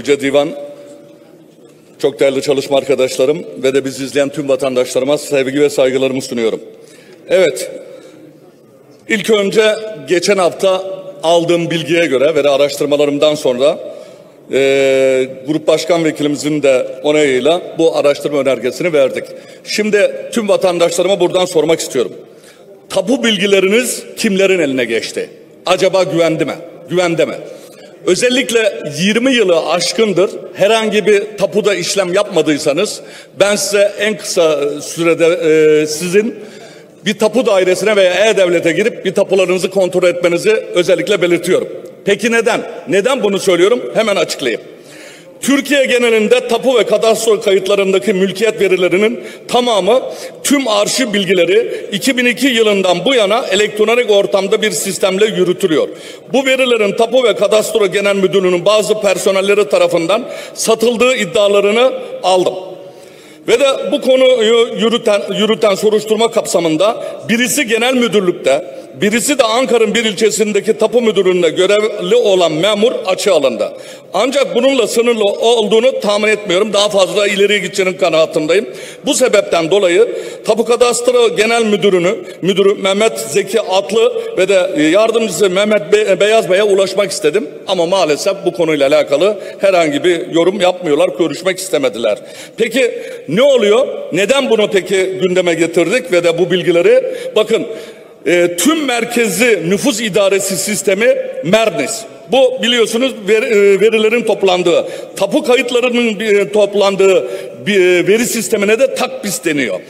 Yüce Divan, çok değerli çalışma arkadaşlarım ve de bizi izleyen tüm vatandaşlarıma sevgi ve saygılarımı sunuyorum. Evet, ilk önce geçen hafta aldığım bilgiye göre ve araştırmalarımdan sonra e, Grup Başkan Vekilimizin de onayıyla bu araştırma önergesini verdik. Şimdi tüm vatandaşlarıma buradan sormak istiyorum. Tapu bilgileriniz kimlerin eline geçti? Acaba güvendi mi? Güvende mi? Özellikle 20 yılı aşkındır herhangi bir tapuda işlem yapmadıysanız ben size en kısa sürede e, sizin bir tapu dairesine veya e-devlete girip bir tapularınızı kontrol etmenizi özellikle belirtiyorum. Peki neden? Neden bunu söylüyorum? Hemen açıklayayım. Türkiye genelinde tapu ve kadastro kayıtlarındaki mülkiyet verilerinin tamamı tüm arşiv bilgileri 2002 yılından bu yana elektronik ortamda bir sistemle yürütülüyor. Bu verilerin tapu ve kadastro genel müdürlüğünün bazı personelleri tarafından satıldığı iddialarını aldım. Ve de bu konuyu yürüten, yürüten soruşturma kapsamında birisi genel müdürlükte, birisi de Ankara'nın bir ilçesindeki tapu müdürlüğünde görevli olan memur açığa alındı. Ancak bununla sınırlı olduğunu tahmin etmiyorum. Daha fazla ileriye gideceğinin kanaatindeyim. Bu sebepten dolayı Tapu Kadastro Genel Müdürünü, Müdürü Mehmet Zeki Atlı ve de yardımcısı Mehmet Be Beyaz Bey'e ulaşmak istedim. Ama maalesef bu konuyla alakalı herhangi bir yorum yapmıyorlar, görüşmek istemediler. Peki ne oluyor? Neden bunu peki gündeme getirdik ve de bu bilgileri? Bakın e, tüm merkezi nüfus idaresi sistemi MERNİS. Bu biliyorsunuz ver, e, verilerin toplandığı, tapu kayıtlarının e, toplandığı bir e, veri sistemine de TAKBİS deniyor.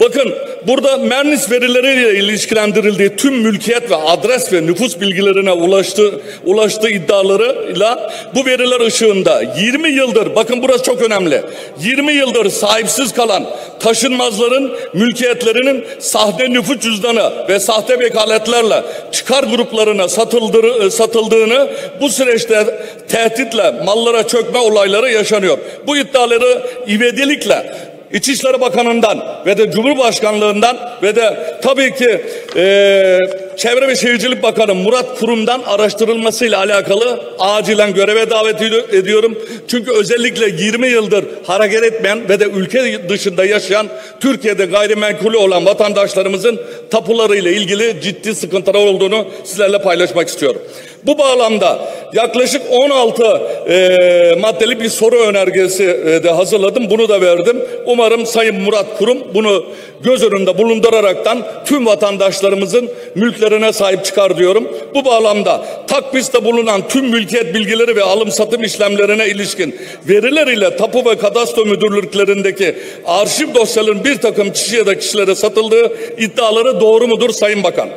Bakın burada Mernis verileriyle ilişkilendirildiği tüm mülkiyet ve adres ve nüfus bilgilerine ulaştığı, ulaştığı iddialarıyla bu veriler ışığında 20 yıldır bakın burası çok önemli. 20 yıldır sahipsiz kalan taşınmazların mülkiyetlerinin sahte nüfus cüzdanı ve sahte vekaletlerle çıkar gruplarına satıldığı, satıldığını bu süreçte tehditle mallara çökme olayları yaşanıyor. Bu iddiaları ivedilikle İçişleri Bakanı'ndan ve de Cumhurbaşkanlığından ve de tabii ki e, Çevre ve Şehircilik Bakanı Murat Kurum'dan araştırılmasıyla alakalı acilen göreve davet ediyorum. Çünkü özellikle 20 yıldır hareket etmeyen ve de ülke dışında yaşayan Türkiye'de gayrimenkulü olan vatandaşlarımızın tapularıyla ilgili ciddi sıkıntılar olduğunu sizlerle paylaşmak istiyorum. Bu bağlamda yaklaşık 16 e, maddeli bir soru önergesi e, de hazırladım. Bunu da verdim. Umarım Sayın Murat Kurum bunu göz önünde bulunduraraktan tüm vatandaşlarımızın mülklerine sahip çıkar diyorum. Bu bağlamda takbiste bulunan tüm mülkiyet bilgileri ve alım satım işlemlerine ilişkin veriler ile tapu ve kadastro müdürlüklerindeki arşiv dosyaların bir takım kişi ya da kişilere satıldığı iddiaları doğru mudur Sayın Bakan?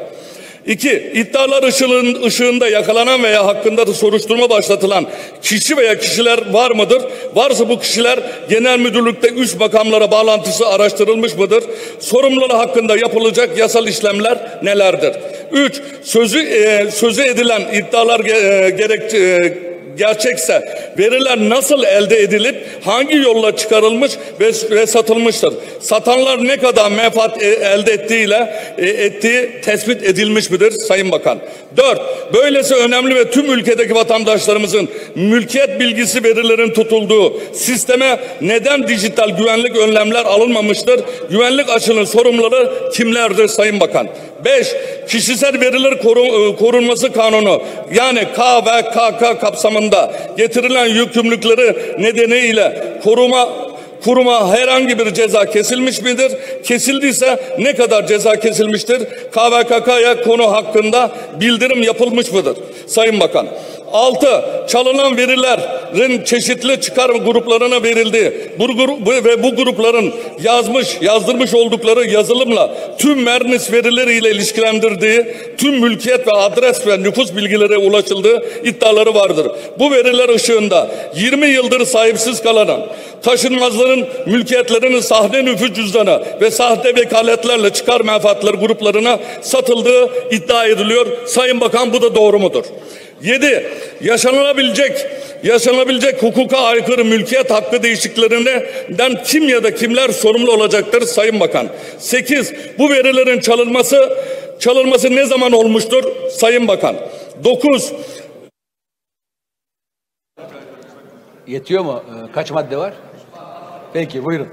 İki, iddialar ışığın, ışığında yakalanan veya hakkında da soruşturma başlatılan kişi veya kişiler var mıdır? Varsa bu kişiler genel müdürlükte üst makamlara bağlantısı araştırılmış mıdır? Sorumluları hakkında yapılacak yasal işlemler nelerdir? Üç, sözü, e, sözü edilen iddialar e, gerek, e, gerçekse veriler nasıl elde edilip hangi yolla çıkarılmış ve, ve satılmıştır? Satanlar ne kadar menfaat e, elde ettiğiyle e, ettiği tespit edilmiş midir Sayın Bakan? Dört, böylesi önemli ve tüm ülkedeki vatandaşlarımızın mülkiyet bilgisi verilerin tutulduğu sisteme neden dijital güvenlik önlemler alınmamıştır? Güvenlik açının sorumluları kimlerdir Sayın Bakan? Beş, kişisel veriler koru, korunması kanunu yani K ve KK kapsamında getirilen yükümlülükleri nedeniyle koruma kuruma herhangi bir ceza kesilmiş midir? Kesildiyse ne kadar ceza kesilmiştir? KVKK'ya konu hakkında bildirim yapılmış mıdır? Sayın Bakan. Altı, çalınan verilerin çeşitli çıkar gruplarına verildi. Bu, grup, ve bu grupların yazmış, yazdırmış oldukları yazılımla tüm mernis verileriyle ilişkilendirdiği tüm mülkiyet ve adres ve nüfus bilgileri ulaşıldığı iddiaları vardır. Bu veriler ışığında 20 yıldır sahipsiz kalan taşınmazların mülkiyetlerinin sahte nüfus cüzdanı ve sahte vekaletlerle çıkar menfaatleri gruplarına satıldığı iddia ediliyor. Sayın Bakan bu da doğru mudur? Yedi, yaşanılabilecek yaşanabilecek hukuka aykırı mülkiyet hakkı değişikliklerinden kim ya da kimler sorumlu olacaktır Sayın Bakan? Sekiz, bu verilerin çalınması çalınması ne zaman olmuştur Sayın Bakan? Dokuz, Yetiyor mu? Ee, Kaç madde var? Peki buyurun.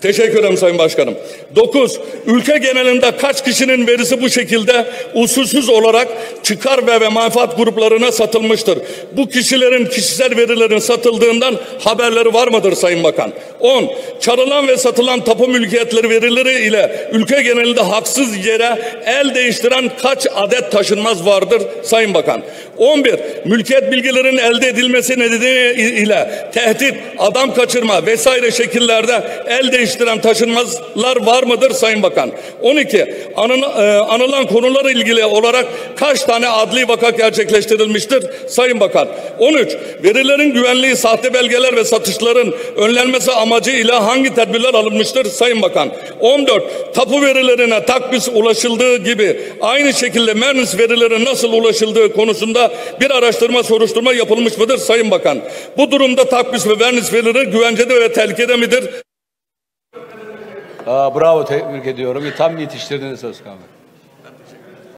Teşekkür ederim Sayın Başkanım. 9. Ülke genelinde kaç kişinin verisi bu şekilde usulsüz olarak çıkar ve, ve menfaat gruplarına satılmıştır? Bu kişilerin kişisel verilerin satıldığından haberleri var mıdır Sayın Bakan? 10. Çalınan ve satılan tapu mülkiyetleri verileri ile ülke genelinde haksız yere el değiştiren kaç adet taşınmaz vardır Sayın Bakan? 11. Mülkiyet bilgilerinin elde edilmesi nedeniyle tehdit, adam kaçırma vesaire şekillerde el değiştiren taşınmazlar var mıdır Sayın Bakan? 12. Anın, e, anılan konular ilgili olarak kaç tane adli vaka gerçekleştirilmiştir Sayın Bakan? 13. Verilerin güvenliği, sahte belgeler ve satışların önlenmesi amacıyla hangi tedbirler alınmıştır Sayın Bakan? 14. Tapu verilerine takbis ulaşıldığı gibi aynı şekilde Mernis verilerine nasıl ulaşıldığı konusunda bir araştırma soruşturma yapılmış mıdır Sayın Bakan? Bu durumda takbis ve Mernis verileri güvencede ve tehlikede midir? Aa, bravo tebrik ediyorum. Tam yetiştirdiniz Özkan Bey.